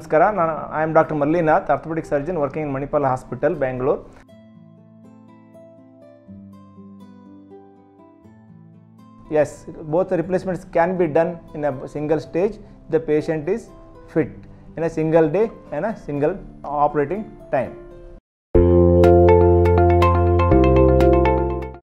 ನಮಸ್ಕಾರ ನಾನು I am doctor orthopedic surgeon working in Manipal Hospital, Bangalore. Yes, both the replacements can be done in a single stage. The patient is fit in a single day and a single operating time.